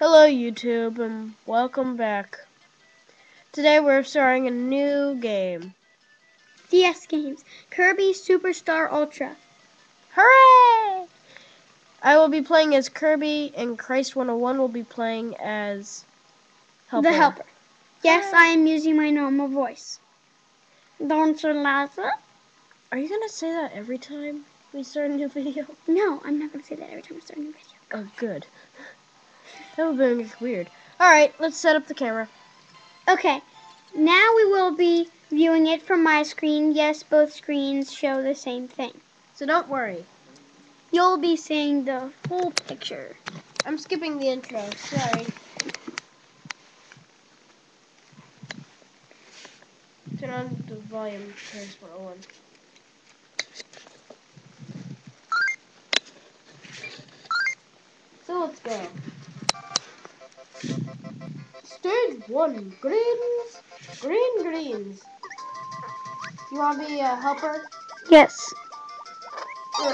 Hello YouTube and welcome back. Today we're starting a new game. DS games. Kirby Super Star Ultra. Hooray! I will be playing as Kirby and Christ 101 will be playing as Helper. The helper. Yes, I am using my normal voice. Don't you laugh? Are you gonna say that every time we start a new video? No, I'm not going to say that every time I start a new video. Oh, good. That would be weird. Alright, let's set up the camera. Okay, now we will be viewing it from my screen. Yes, both screens show the same thing. So don't worry. You'll be seeing the full picture. I'm skipping the intro. Sorry. Turn on the volume, Christ 101. So let's go. Stage one, greens, green greens. You want to be a helper? Yes, Or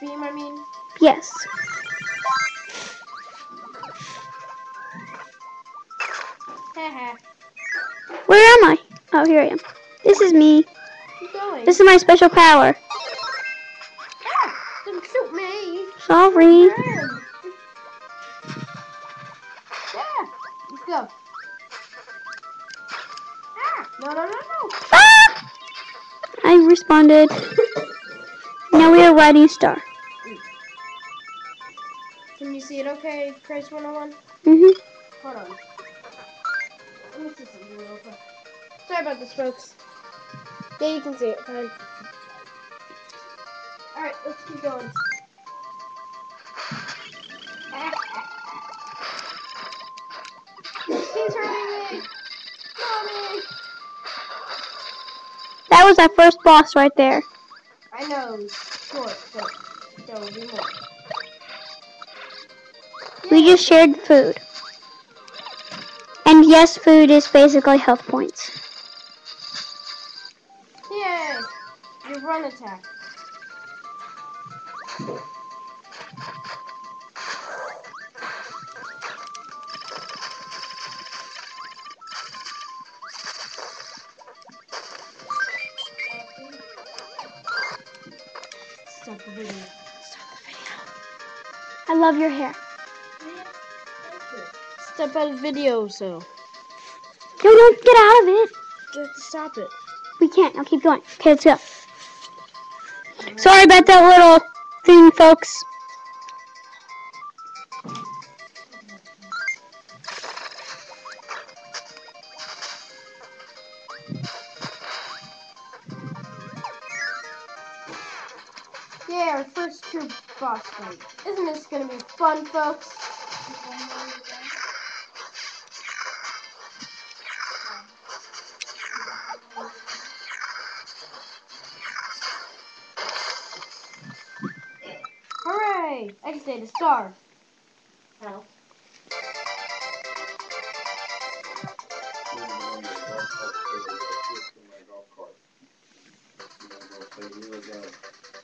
theme, I mean? yes. Where am I? Oh, here I am. This is me. Going. This is my special power. Ah, don't shoot me. Sorry. No, no, no, no. Ah! I responded. Now we are riding star. Can you see it okay, Christ 101? Mm-hmm. Hold on. Let me see something real quick. Sorry about this, folks. Yeah, you can see it, fine. Alright, let's keep going. He's hurting That was our first boss right there. I know, short, but there will be more. We just shared food. And yes, food is basically health points. Yay! Your run attack. The video. Stop the video. I love your hair. Step out of video, so. No, don't get out of it. You have to stop it. We can't. I'll keep going. Okay, let's go. Sorry about that little thing, folks. Yeah, our first true boss fight. Isn't this gonna be fun, folks? Hooray! I can stay the star. How?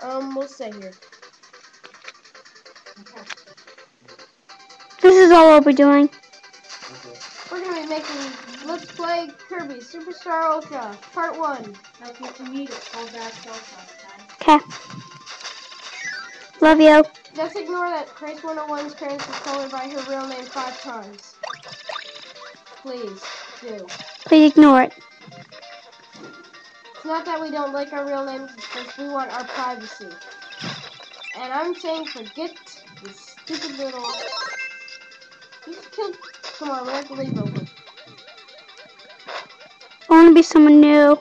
Um, we'll stay here. This is all we'll be doing. We're gonna be making Let's Play Kirby Super Star Ultra Part 1. That's what you need. It's called that cell Okay. Love you. Just ignore that Grace 101's parents was called by her real name five times. Please, do. Please ignore it. It's not that we don't like our real names, it's just we want our privacy. And I'm saying forget this stupid little... You killed... Come on, we have to leave quick. I want to be someone new.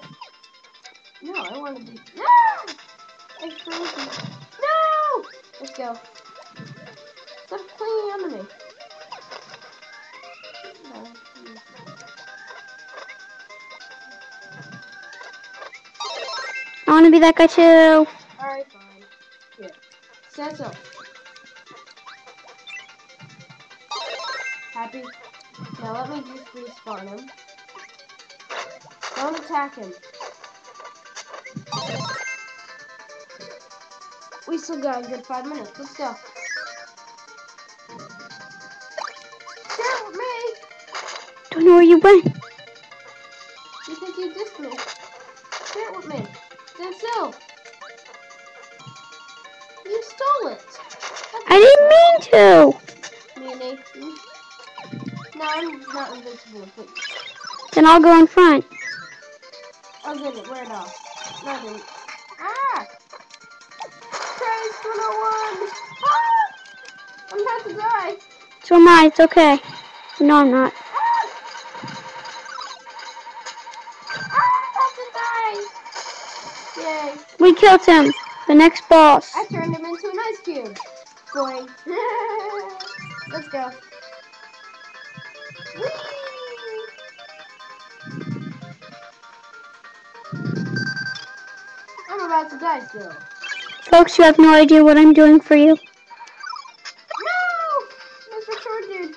No, I want to be... No! I crazy. No! Let's go. Stop clinging onto me. Want to be that guy too. Alright, fine. Here. Set up. Happy? Now let me just respawn him. Don't attack him. We still got a good five minutes. Let's go. don't know where you went. You think you dissed me? Still. You stole it. I didn't mean to. Me. No, I'm not invincible. But Then I'll go in front. I'll get it. Wear it off. No, I didn't. Ah! Christ 101! Ah! I'm about to die. So am I. It's okay. No, I'm not. We killed him. The next boss. I turned him into an ice cube. Boing. Let's go. Whee! I'm about to die still. Folks, you have no idea what I'm doing for you. No! Mr. Short Dude.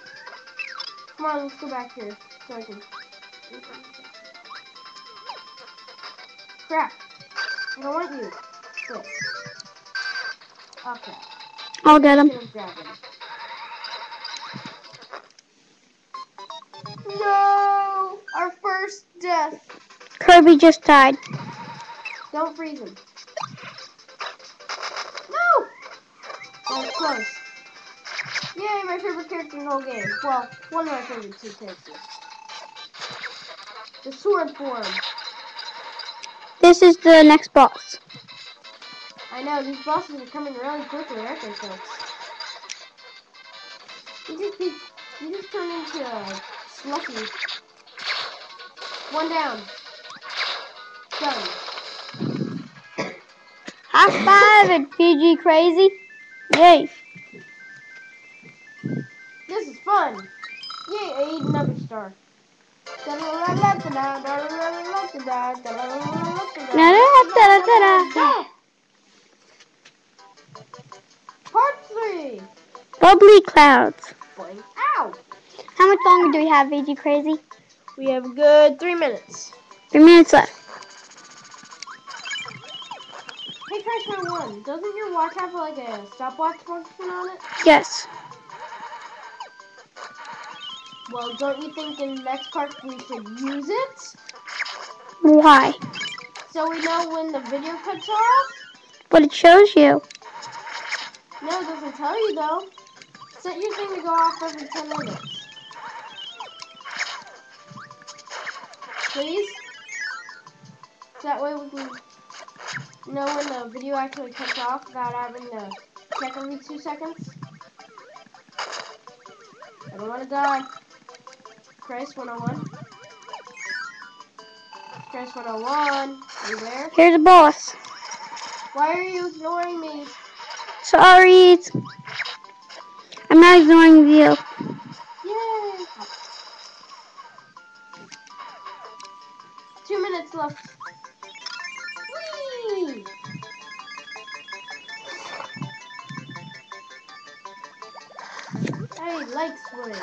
Come on, let's go back here. So I can... Crap. I don't want you. Okay. I'll get him. Gonna grab him. No! Our first death. Kirby just died. Don't freeze him. No! Was close. Yay, my favorite character in the whole game. Well, one of my favorite two characters. The sword form. This is the next boss. I know, these bosses are coming really quickly, aren't they, folks? You just be, you just turn into uh, a slushy. One down. Done. High five it, VG Crazy. Yay. This is fun. Yay, I ate another star. Part three. Bubbly clouds. Boing. Ow. How much longer do we have, VG Crazy? We have a good three minutes. Three minutes left. Hey, Crash My One, doesn't your watch have like a stopwatch function on it? Yes. Well, don't you think in the next part we should use it? Why? So we know when the video cuts off? But it shows you. No, it doesn't tell you though. Set your thing to go off every 10 minutes. Please? That way we can know when the video actually cuts off without having to check every two seconds. I don't want to die. Christ 101. Christ 101. Are you there? Here's a boss. Why are you ignoring me? Sorry. I'm not ignoring you. Yay! Two minutes left. Whee! I like swimming.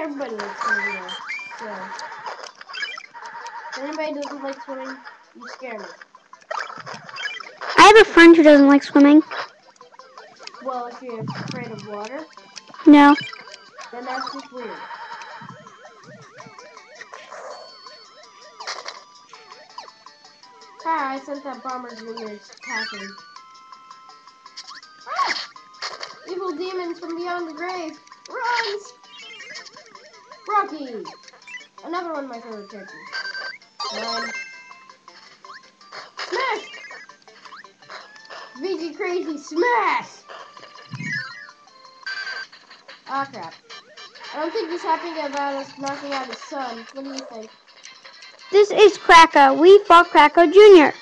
Everybody likes swimming though. So, if anybody doesn't like swimming, you scare me. I have a friend who doesn't like swimming. Well, if you're afraid of water, No. then that's just weird. Ah, I sent that bomber junior's packing. Ah! Evil demons from beyond the grave. Runs! Rocky! Another one of my favorite characters. Run. Smash! VG Crazy Smash! Ah, crap. I don't think he's happy about us knocking out his son. What do you think? This is Kracko. We fought Kracko Jr.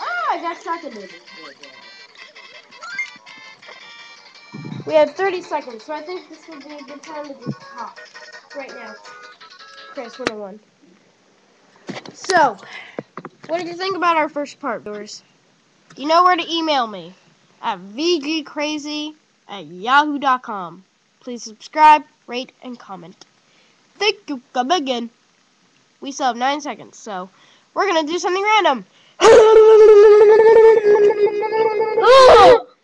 Ah, I got seconded. We have 30 seconds, so I think this would be a good time to just talk right now. Chris 101. So, what did you think about our first part, viewers? You know where to email me at vgcrazy at yahoo.com. Please subscribe, rate, and comment. Thank you. Come again. We still have nine seconds, so we're gonna do something random.